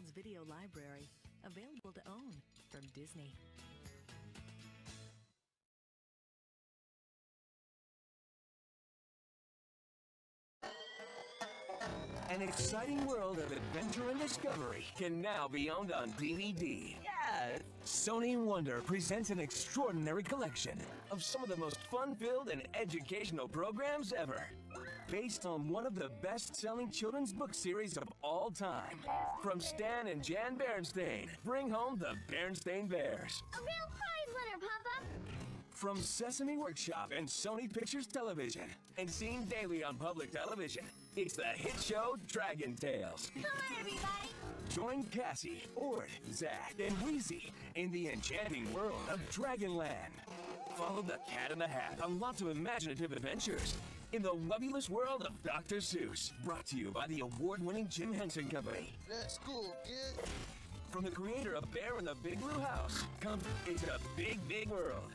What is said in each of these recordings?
child's video library, available to own from Disney. An exciting world of adventure and discovery can now be owned on DVD. Yeah! Sony Wonder presents an extraordinary collection of some of the most fun-filled and educational programs ever. Based on one of the best-selling children's book series of all time. From Stan and Jan Berenstain, bring home the Berenstain Bears. A real prize winner, Papa! From Sesame Workshop and Sony Pictures Television, and seen daily on public television, it's the hit show Dragon Tales. Come on, everybody! Join Cassie, Ord, Zak, and Wheezie in the enchanting world of Dragonland. Follow the Cat in the Hat on lots of imaginative adventures in the lovulous world of Dr. Seuss. Brought to you by the award-winning Jim Henson Company. That's cool, kid. From the creator of Bear in the Big Blue House, come into the big, big world.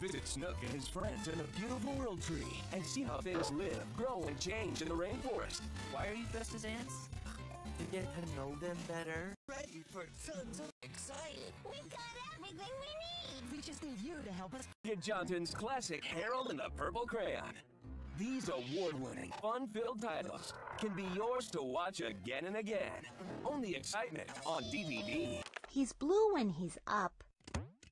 Visit Snook and his friends in a beautiful world tree and see how things live, grow, and change in the rainforest. Why are you dressed as ants? To get to know them better. Ready for tons of Excited! We've got everything we need! We just need you to help us. Kid Johnson's classic Harold and the Purple Crayon. These award-winning, fun-filled titles can be yours to watch again and again. Only excitement on DVD. He's blue when he's up.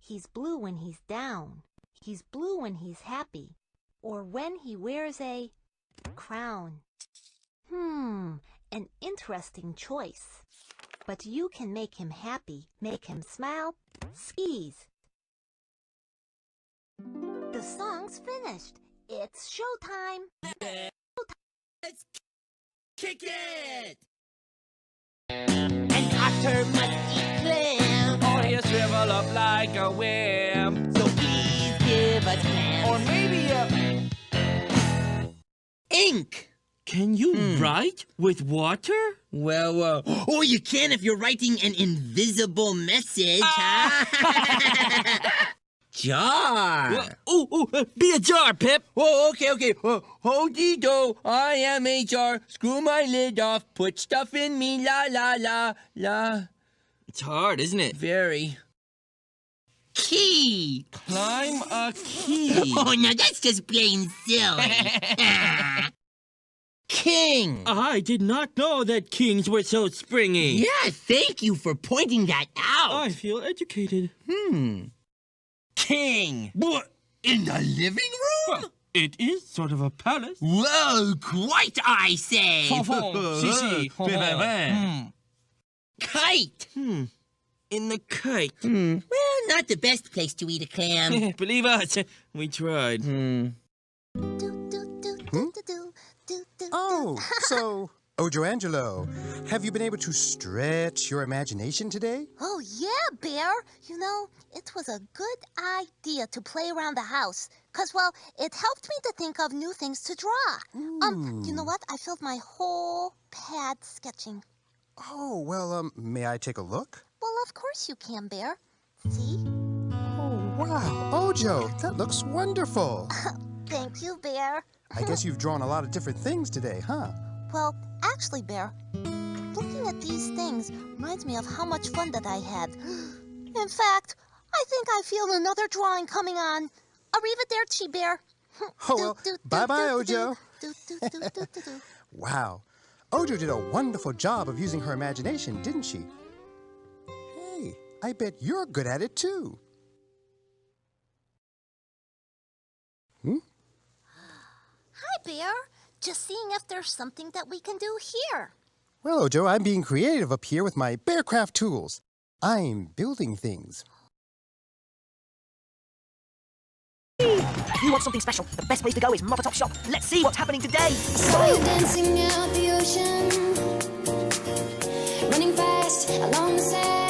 He's blue when he's down. He's blue when he's happy. Or when he wears a crown. Hmm, an interesting choice. But you can make him happy, make him smile, skis. The song's finished. It's showtime. kick it! An otter must ink. Can you write with water? Well, uh, oh, you can if you're writing an invisible message, huh? Jar. Oh, oh, uh, be a jar, Pip. Oh, okay, okay. Oh, Hody do, I am a jar. Screw my lid off. Put stuff in me. La la la la. It's hard, isn't it? Very. Key. Climb a key. Oh, now that's just plain silly. King. I did not know that kings were so springy. Yeah, thank you for pointing that out. I feel educated. Hmm. King. What? In the living room? Well, it is sort of a palace. Well, quite, I say. Ho, ho, si, si, ho, ho. Hmm. Kite. Hmm. In the kite. Hmm. Well, not the best place to eat a clam. Believe us, we tried. hmm. Oh, so, Ojo Angelo, have you been able to stretch your imagination today? Oh, yeah, Bear. You know, it was a good idea to play around the house. Because, well, it helped me to think of new things to draw. Um, you know what? I filled my whole pad sketching. Oh, well, um, may I take a look? Well, of course you can, Bear. See? Oh, wow, Ojo, that looks wonderful. Thank you, Bear. I guess you've drawn a lot of different things today, huh? Well, actually, Bear, looking at these things reminds me of how much fun that I had. In fact, I think I feel another drawing coming on. Arrivederci, Bear. Oh, well, bye-bye, Ojo. Wow, Ojo did a wonderful job of using her imagination, didn't she? Hey, I bet you're good at it too. Hmm? Hi, Bear. Just seeing if there's something that we can do here. Well, Ojo, I'm being creative up here with my Bearcraft tools. I'm building things. If you want something special, the best place to go is Mopatop Shop. Let's see what's happening today. Saw you dancing out the ocean, running fast along the sand.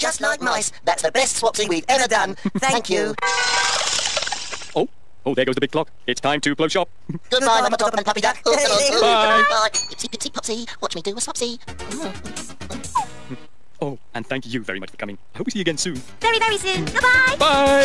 Just like mice. That's the best swapsy we've ever done. Thank you. Oh, oh, there goes the big clock. It's time to close shop. Goodbye, Mopatop and Puppyduck. Oh, hello. Bye. Bye. Ipsy pitsy popsy. Watch me do a swapsy. Oh, and thank you very much for coming. I hope we see you again soon. Very, very soon. Goodbye. Bye.